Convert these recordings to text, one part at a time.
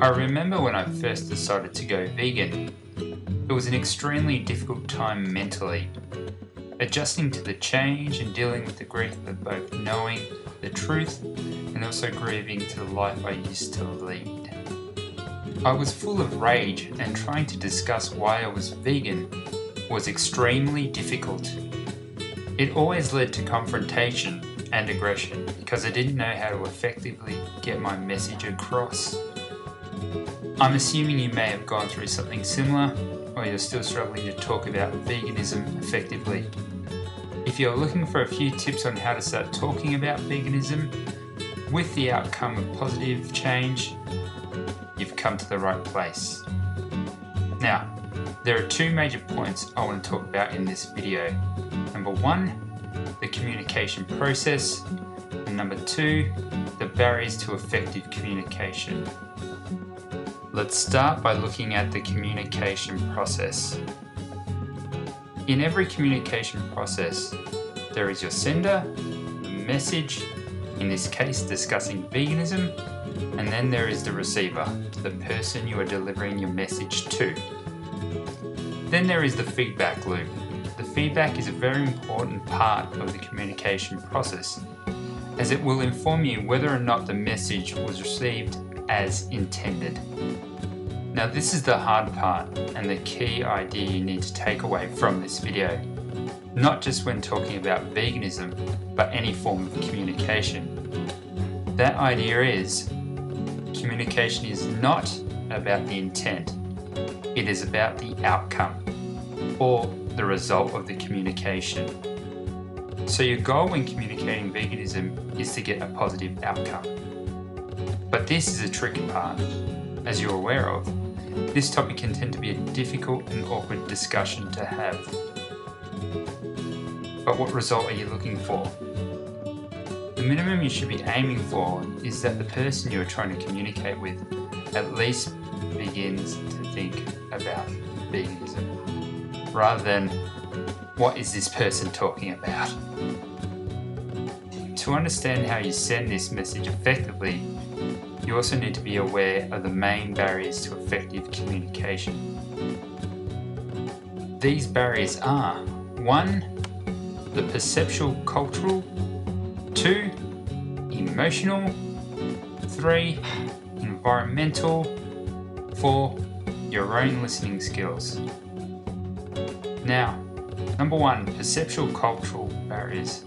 I remember when I first decided to go vegan, it was an extremely difficult time mentally. Adjusting to the change and dealing with the grief of both knowing the truth and also grieving to the life I used to lead. I was full of rage and trying to discuss why I was vegan was extremely difficult. It always led to confrontation and aggression because I didn't know how to effectively get my message across. I'm assuming you may have gone through something similar or you're still struggling to talk about veganism effectively. If you're looking for a few tips on how to start talking about veganism with the outcome of positive change, you've come to the right place. Now, there are two major points I want to talk about in this video. Number one, the communication process, and number two, the barriers to effective communication. Let's start by looking at the communication process. In every communication process, there is your sender, the message, in this case discussing veganism, and then there is the receiver, the person you are delivering your message to. Then there is the feedback loop. The feedback is a very important part of the communication process, as it will inform you whether or not the message was received as intended. Now this is the hard part and the key idea you need to take away from this video. Not just when talking about veganism, but any form of communication. That idea is, communication is not about the intent, it is about the outcome, or the result of the communication. So your goal when communicating veganism is to get a positive outcome. But this is a tricky part, as you're aware of. This topic can tend to be a difficult and awkward discussion to have. But what result are you looking for? The minimum you should be aiming for is that the person you are trying to communicate with at least begins to think about veganism, rather than what is this person talking about? To understand how you send this message effectively, you also need to be aware of the main barriers to effective communication. These barriers are 1. The perceptual cultural, 2. Emotional, 3. Environmental, 4. Your own listening skills. Now, number 1 Perceptual cultural barriers.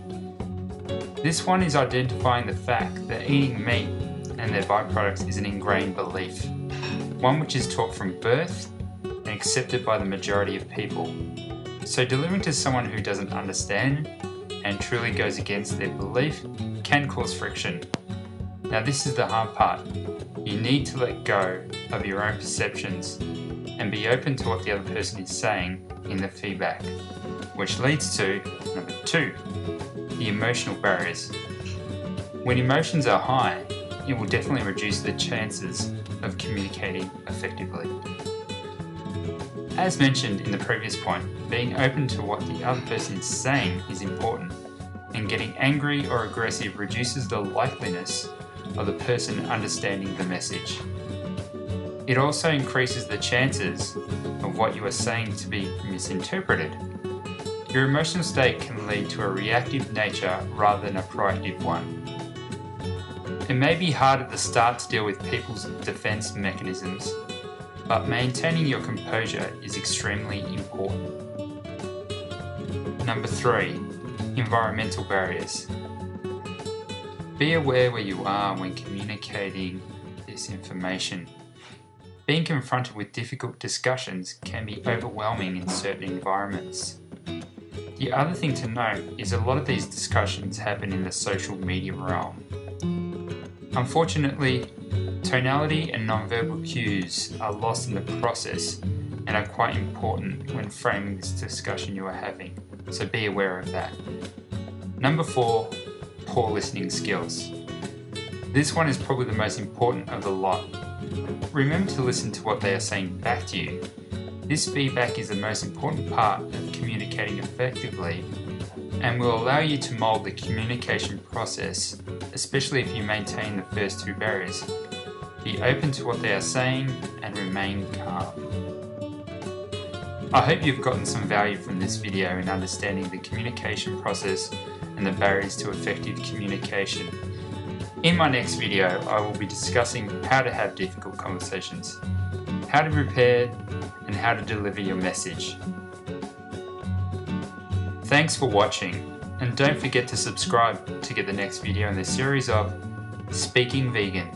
This one is identifying the fact that eating meat and their byproducts is an ingrained belief, one which is taught from birth and accepted by the majority of people. So, delivering to someone who doesn't understand and truly goes against their belief can cause friction. Now, this is the hard part. You need to let go of your own perceptions and be open to what the other person is saying in the feedback, which leads to number two the emotional barriers. When emotions are high, it will definitely reduce the chances of communicating effectively. As mentioned in the previous point, being open to what the other person is saying is important, and getting angry or aggressive reduces the likeliness of the person understanding the message. It also increases the chances of what you are saying to be misinterpreted. Your emotional state can lead to a reactive nature rather than a proactive one. It may be hard at the start to deal with people's defense mechanisms, but maintaining your composure is extremely important. Number three, environmental barriers. Be aware where you are when communicating this information. Being confronted with difficult discussions can be overwhelming in certain environments. The other thing to note is a lot of these discussions happen in the social media realm. Unfortunately, tonality and nonverbal cues are lost in the process and are quite important when framing this discussion you are having, so be aware of that. Number four, poor listening skills. This one is probably the most important of the lot. Remember to listen to what they are saying back to you. This feedback is the most important part of communicating effectively and will allow you to mold the communication process, especially if you maintain the first two barriers. be open to what they are saying, and remain calm. I hope you've gotten some value from this video in understanding the communication process and the barriers to effective communication. In my next video, I will be discussing how to have difficult conversations, how to prepare, and how to deliver your message. Thanks for watching, and don't forget to subscribe to get the next video in the series of Speaking Vegan.